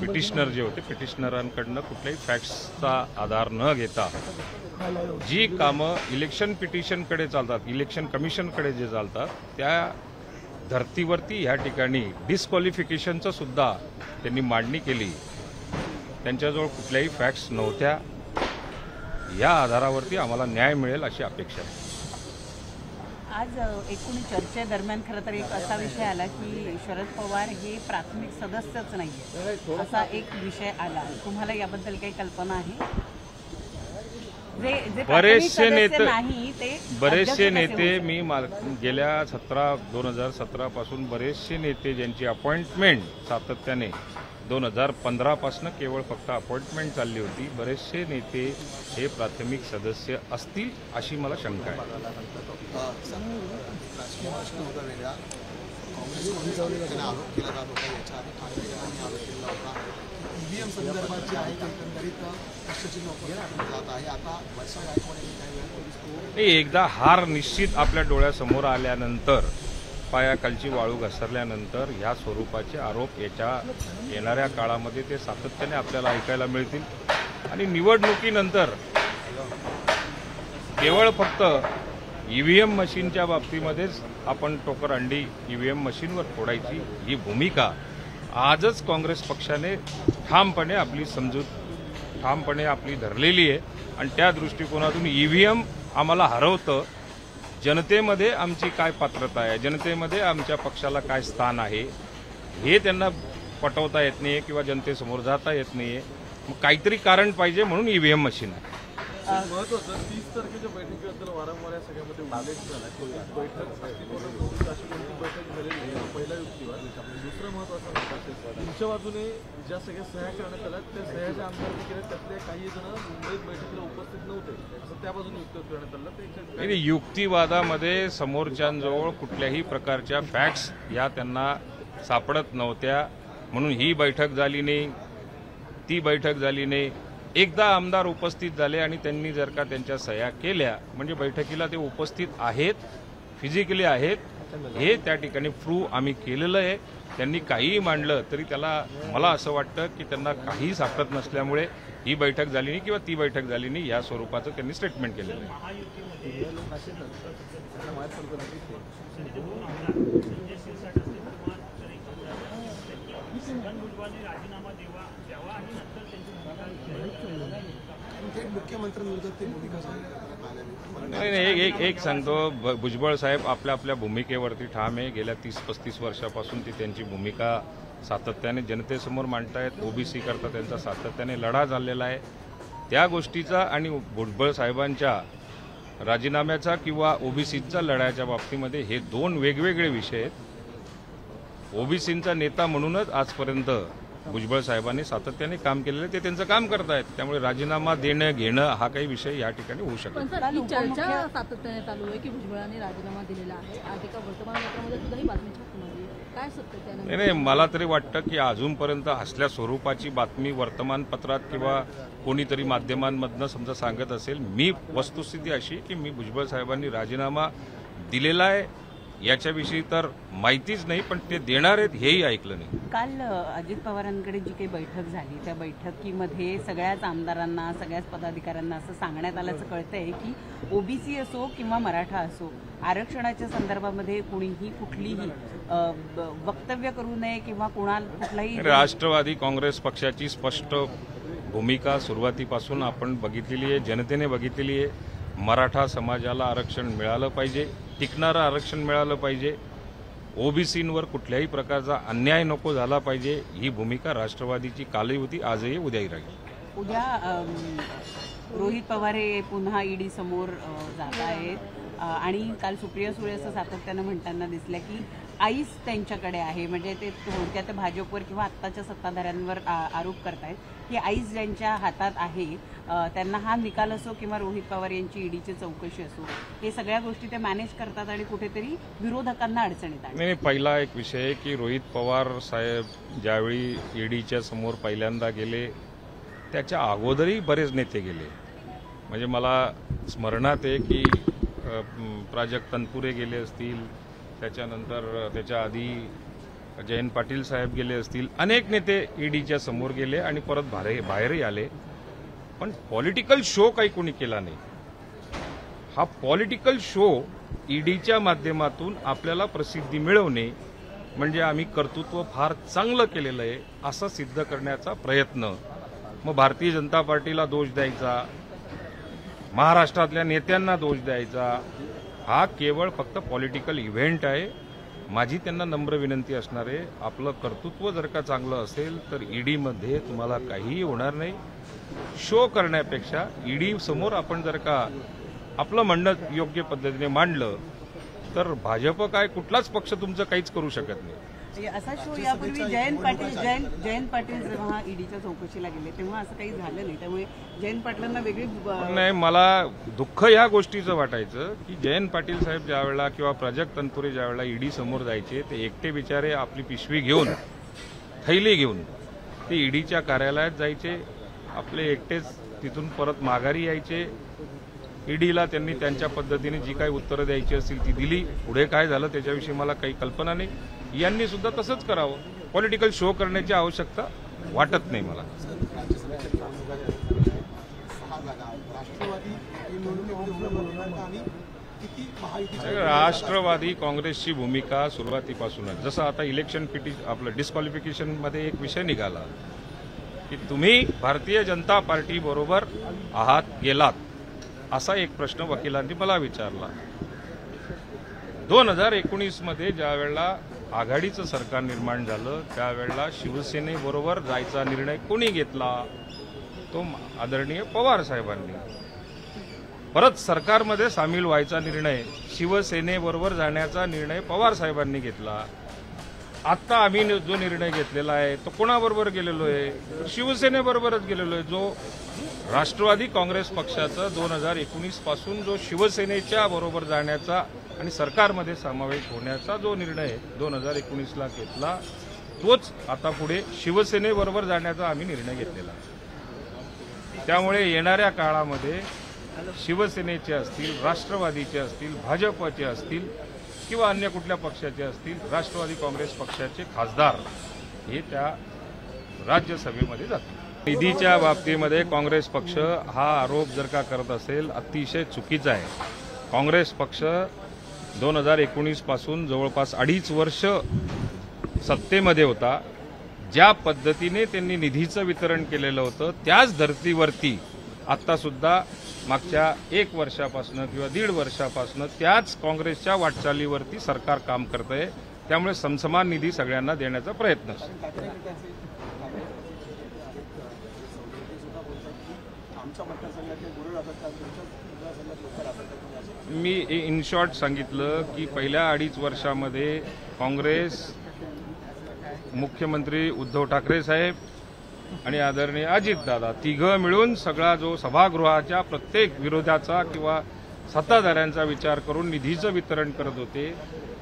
Petitioner जे होते पिटिशनरांकडनं कुठल्याही फॅक्ट्सचा आधार न घेता जी कामं इलेक्शन पिटिशनकडे चालतात इलेक्शन कमिशनकडे जे चालतात त्या धर्तीवरती ह्या ठिकाणी डिस्क्वालिफिकेशनचं सुद्धा त्यांनी मांडणी केली. त्यांच्याजवळ कुठल्याही फॅक्ट्स नव्हत्या. या आधारावरती आम्हाला न्याय मिळेल अशी अपेक्षा आहे. आज एकूण चर्चेदरम्यान खरं तर एक असा विषय आला की शरद पवार हे प्राथमिक सदस्यच नाही असा एक विषय आला. तुम्हाला याबद्दल काही कल्पना आहे? बरेचसे नेते नाही ते बरेचसे नेते मी गेल्या सतरा दोन हजार सतरा पासून बरेचसे नेते ज्यांची अपॉइंटमेंट सातत्याने दोन हजार पंधरापासून केवळ फक्त अपॉइंटमेंट चालली होती. बरेचसे नेते हे प्राथमिक सदस्य असतील अशी मला शंका आहे. ईव्हीएम संदर्भात जे आहे ते एकंदरीत पक्षचिन्ह जात आहे आता वर्षा गायकवाड यांनी काही एकदा हार निश्चित आपल्या डोळ्यासमोर आल्यानंतर पायाखालची वाळू घसरल्यानंतर ह्या स्वरूपाचे आरोप याच्या येणाऱ्या काळामध्ये ते सातत्याने आपल्याला ऐकायला मिळतील. आणि निवडणुकीनंतर केवळ फक्त ईव्हीएम मशीनच्या बाबतीमध्येच आपण टोकर अंडी ईव्हीएम मशीनवर फोडायची ही भूमिका आजच काँग्रेस पक्षाने ठामपणे आपली समजूत ठामपणे आपली धरलेली आहे. आणि त्या दृष्टिकोनातून ईव्हीएम आम्हाला हरवतं. जनतेमध्ये आमची काय पात्रता आहे? जनतेमध्ये आमच्या पक्षाला काय स्थान आहे? हे त्यांना पटवता येत नाही किंवा जनतेसमोर जाता येत नाही मग काहीतरी कारण पाहिजे म्हणून ईव्हीएम मशीन आहे. महत्वाचं तीस तारखेच्या बैठकीबद्दल वारंवार या सगळ्यामध्ये उल्लेख झाला. बैठक अशी कोणती बैठक झालेली नाही पहिला युक्तिवाद दुसरं महत्त्वाचा मुद्दा तुमच्या बाजूने ज्या सगळ्या सह्या करण्यात आल्या त्या सह्याच्या आमदार केल्या त्यातले काही जण मुंबईत बैठकीला उपस्थित नव्हते. असं त्या बाजूने युक्तिवाद करण्यात आलं. ते युक्तिवादामध्ये समोरच्यांजवळ कुठल्याही प्रकारच्या फॅक्ट्स या त्यांना सापडत नव्हत्या. म्हणून ही बैठक झाली नाही ती बैठक झाली नाही. एकदा आमदार उपस्थित झाले आणि त्यांनी जर का त्यांच्या सह्या केल्या म्हणजे बैठकीला ते उपस्थित आहेत फिजिकली आहेत हे त्या ठिकाणी प्रूव्ह आम्ही केलेलं आहे. त्यांनी काहीही मांडलं तरी त्याला मला असं वाटतं की त्यांना काही सापडत नसल्यामुळे ही बैठक झाली नाही किंवा ती बैठक झाली नाही या स्वरूपाचं त्यांनी स्टेटमेंट केलेलं आहे. भूमिका नाही नाही एक एक एक सांगतो. भ- भुजबळ साहेब आपल्या आपल्या भूमिकेवरती ठाम आहे. गेल्या तीस पस्तीस वर्षापासून ती त्यांची भूमिका सातत्याने जनतेसमोर मांडतायत. ओबीसी करता त्यांचा सातत्याने लढा झालेला आहे. त्या गोष्टीचा आणि भुजबळ साहेबांच्या राजीनाम्याचा किंवा ओबीसीचा लढ्याच्या बाबतीमध्ये हे दोन वेगवेगळे विषय आहेत. ओबीसींचा नेता म्हणूनच आजपर्यंत भुजबळ साहेबांनी सातत्याने काम केलेलं आहे. ते त्यांचं काम करतायत. त्यामुळे राजीनामा देणं घेणं हा काही विषय या ठिकाणी होऊ शकत ही चर्चा सातत्याने चालू आहे की भुजबळांनी राजीनामा दिलेला आहे. आज एका वर्तमानपत्रामध्ये सुद्धा ही बातमी छापून आली आहे. काय सत्य त्यानं नाही नाही मला तरी वाटतं की अजूनपर्यंत असल्या स्वरूपाची बातमी वर्तमानपत्रात किंवा कोणीतरी माध्यमांमधनं समजा सांगत असेल मी वस्तुस्थिती अशी की मी भुजबळ साहेबांनी राजीनामा दिलेला आहे. याच्याविषयी तर माहितीच नाही पण ते देणार आहेत हेही ऐकलं नाही. काल अजित पवारांकडे जी काही बैठक झाली त्या बैठकीमध्ये सगळ्याच आमदारांना सगळ्याच पदाधिकाऱ्यांना असं सांगण्यात आल्याचं कळतंय की ओबीसी असो किंवा मराठा असो आरक्षणाच्या संदर्भामध्ये कुणीही कुठलीही वक्तव्य करू नये किंवा कुणाला कुठलाही राष्ट्रवादी काँग्रेस पक्षाची स्पष्ट भूमिका सुरुवातीपासून आपण बघितलेली आहे जनतेने बघितलेली आहे. मराठा समाजाला आरक्षण मिळालं पाहिजे. टिकणारं आरक्षण मिळालं पाहिजे. ओबीसींवर कुठल्याही प्रकारचा अन्याय नको झाला पाहिजे ही भूमिका राष्ट्रवादीची कालही होती आजही उद्याही राहील. उद्या रोहित पवार हे पुन्हा ईडी समोर जात आहेत. आणि काल सुप्रिया सुळे असं सातत्यानं म्हणताना दिसलं की आईच त्यांच्याकडे आहे. म्हणजे ते थोडक्यात भाजपवर किंवा आत्ताच्या सत्ताधाऱ्यांवर आ- आरोप करतायत की आईच ज्यांच्या हातात आहे त्यांना हा निकाल असो किंवा रोहित पवार यांची ईडीची चौकशी असो हे सगळ्या गोष्टी ते मॅनेज करतात आणि कुठेतरी विरोधकांना अडचणीत आणतात. नाही पहिला एक विषय आहे की रोहित पवार साहेब ज्यावेळी ईडीच्या समोर पहिल्यांदा गेले त्याच्या अगोदरही बरेच नेते गेले. म्हणजे मला स्मरणात आहे की प्राजक्त तनपुरे गेले असतील त्याच्यानंतर त्याच्या आधी जयंत पाटील साहेब गेले असतील अनेक नेते ईडीच्या समोर गेले आणि परत बाहेर बाहेरही आले. पण पॉलिटिकल शो काही कोणी केला नाही. हा पॉलिटिकल शो ईडीच्या माध्यमातून आपल्याला प्रसिद्धी मिळवणे म्हणजे आम्ही कर्तृत्व फार चांगलं केलेलं आहे असं सिद्ध करण्याचा प्रयत्न. मग भारतीय जनता पार्टीला दोष द्यायचा महाराष्ट्रातल्या नेत्यांना दोष द्यायचा हा केवळ फक्त पॉलिटिकल इव्हेंट आहे. माझी त्यांना नम्र विनंती असणार आहे. आपलं कर्तृत्व जर का चांगलं असेल तर ईडीमध्ये तुम्हाला काहीही होणार नाही. शो करण्यापेक्षा ईडी समोर आपण जर का आपलं म्हणणं योग्य पद्धतीने मांडलं तर भाजप काय कुठलाच पक्ष तुमचं काहीच करू शकत नाही. असा शो यापूर्वी जयंत पाटील जयंत जयंत पाटील जेव्हा ईडीच्या चौकशीला गेले तेव्हा असं काही झालं नाही. त्यामुळे जयंत पाटलांना वेगळी नाही मला दुःख ह्या गोष्टीचं वाटायचं की जयंत पाटील साहेब ज्या वेळेला किंवा प्राजक्त तनपुरे ज्या वेळेला ईडी समोर जायचे ते एकटे बिचारे आपली पिशवी घेऊन थैली घेऊन ते ईडीच्या कार्यालयात जायचे आपले एकटेच तिथून परत माघारी यायचे. ईडीला त्यांनी त्यांच्या पद्धतीने जी काही उत्तरं द्यायची असतील ती दिली. पुढे काय झालं त्याच्याविषयी मला काही कल्पना नाही. यांनी सुद्धा तसंच करावं. पॉलिटिकल शो करण्याची आवश्यकता वाटत नाही मला. राष्ट्रवादी काँग्रेसची भूमिका सुरुवातीपासूनच. जसं आता इलेक्शन पिटी आपलं डिस्क्वालिफिकेशनमध्ये एक विषय निघाला की तुम्ही भारतीय जनता पार्टी बरोबर आहात गेलात असा एक प्रश्न वकिलांनी मला विचारला. दोन हजार एकोणीसमध्ये ज्या वेळेला आघाडीचं सरकार निर्माण झालं त्यावेळेला शिवसेनेबरोबर जायचा निर्णय कोणी घेतला? तो आदरणीय पवार साहेबांनी. परत सरकारमध्ये सामील व्हायचा निर्णय शिवसेनेबरोबर जाण्याचा निर्णय पवार साहेबांनी घेतला. आत्ता आम्ही जो निर्णय घेतलेला आहे तो कोणाबरोबर गेलेलो आहे? शिवसेनेबरोबरच गेलेलो आहे. जो राष्ट्रवादी काँग्रेस पक्षाचा दोन हजार एकोणीसपासून जो शिवसेनेच्या बरोबर जाण्याचा आणि सरकारमध्ये समावेश होण्याचा जो निर्णय दोन हजार एकोणीसला घेतला तोच आता पुढे शिवसेनेबरोबर जाण्याचा आम्ही निर्णय घेतलेला आहे. त्यामुळे येणाऱ्या काळामध्ये शिवसेनेचे असतील राष्ट्रवादीचे असतील भाजपचे असतील किंवा अन्य कुठल्या पक्षाचे असतील राष्ट्रवादी काँग्रेस पक्षाचे खासदार हे त्या राज्यसभेमध्ये जातील. निधीच्या बाबतीमध्ये काँग्रेस पक्ष हा आरोप जर का करत असेल अतिशय चुकीचा आहे. काँग्रेस पक्ष दोन हजार एकोणीसपासून जवळपास अडीच वर्ष सत्तेमध्ये होता. ज्या पद्धतीने त्यांनी निधीचं वितरण केलेलं होतं त्याच धर्तीवरती आत्तासुद्धा मागच्या एक वर्षापासून किंवा दीड वर्षापासून त्याच काँग्रेसच्या वाटचालीवरती सरकार काम करत आहे त्यामुळे समसमान निधी सगळ्यांना देण्याचा प्रयत्न असतो. मी इन शॉर्ट सांगितलं की पहिल्या अडीच वर्षामध्ये काँग्रेस मुख्यमंत्री उद्धव ठाकरे साहेब आणि आदरणीय अजितदादा तिघं मिळून सगळा जो सभागृहाच्या प्रत्येक विरोधाचा किंवा सत्ताधाऱ्यांचा विचार करून निधीचं वितरण करत होते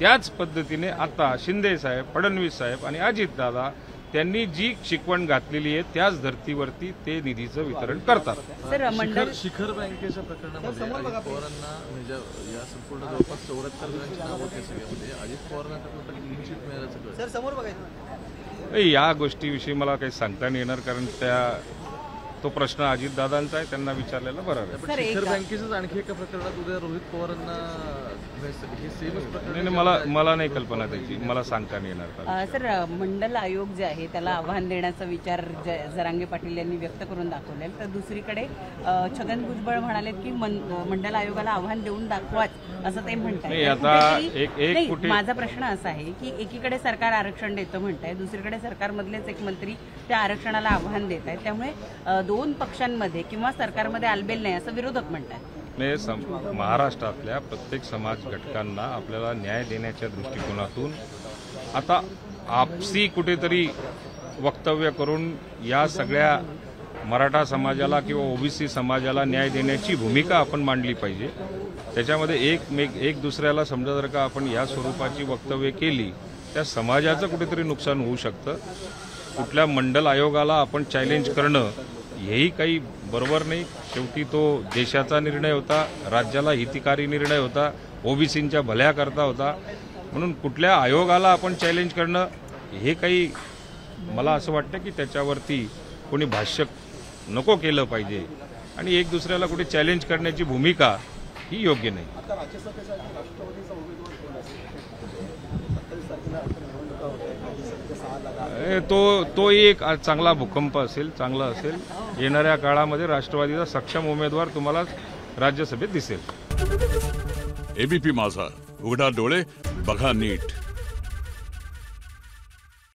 त्याच पद्धतीने आता शिंदे साहेब फडणवीस साहेब आणि अजितदादा त्यांनी जी शिकवण घातलेली आहे त्याच धर्तीवरती ते निधीचं वितरण करतात. शिखर शिखर बँकेच्या प्रकरणामध्ये अजित पवारांना म्हणजे या संपूर्ण जवळपास चौऱ्याहत्तर जणांची नाव होते सगळ्यामध्ये. अजित पवारांना त्यातलं क्लीन चिट मिळाल्याचं समोर बघायचं या गोष्टीविषयी मला काही सांगता नाही येणार कारण त्या तो प्रश्न अजितदादांचा आहे त्यांना विचारलेला बरं सर, एक- शिखर बँकेचंच आणखी एका प्रकरणात उद्या रोहित पवारांना हे नाही नाही, मला मला नाही कल्पना त्याची. मला सांगता नाही येणार. का अ, सर मंडल आयोग जे आहे त्याला आव्हान देण्याचा विचार ज- जरांगे पाटील यांनी व्यक्त करून दाखवले तर दुसरीकडे अ, छगन भुजबळ म्हणालेत की मन- मंडल आयोगाला आव्हान देऊन दाखवाच असं ते म्हणतात नाही, आता एक- एक कुठे- माझा प्रश्न असा आहे की एकीकडे सरकार आरक्षण देतं म्हणताय दुसरीकडे सरकारमधलेच एक मंत्री त्या आरक्षणाला आव्हान देत आहेत त्यामुळे अ, दोन पक्षांमध्ये किंवा सरकारमध्ये आलबेल नाही असं विरोधक म्हणतात ने सम- महाराष्ट्रातल्या प्रत्येक समाज घटकांना आपल्याला न्याय देण्याच्या दृष्टिकोनातून आता आपसी कुठेतरी वक्तव्य करून या सगळ्या मराठा समाजाला किंवा ओबीसी समाजाला न्याय देण्याची भूमिका आपण मांडली पाहिजे. त्याच्यामध्ये एक मेक एक दुसऱ्याला समजा जर का आपण या स्वरूपाची वक्तव्य केली त्या समाजाचं कुठेतरी नुकसान होऊ शकतं. कुठल्या मंडल आयोगाला आपण चॅलेंज करणं हेही काही बरोबर नाही. शेवटी तो देशाचा निर्णय होता राज्याला हितकारी निर्णय होता ओबीसींच्या भल्याकरता होता. म्हणून कुठल्या आयोगाला आपण चॅलेंज करणं हे काही मला असं वाटतं की त्याच्यावरती कोणी भाष्य नको केलं पाहिजे. आणि एक दुसऱ्याला कुठे चॅलेंज करण्याची भूमिका ही योग्य नाही. तो तोही एक चांगला भूकंप असेल चांगला असेल. येणाऱ्या काळामध्ये राष्ट्रवादीचा सक्षम उमेदवार तुम्हाला राज्यसभेत दिसेल. एबीपी माझा उघडा डोळे बघा नीट.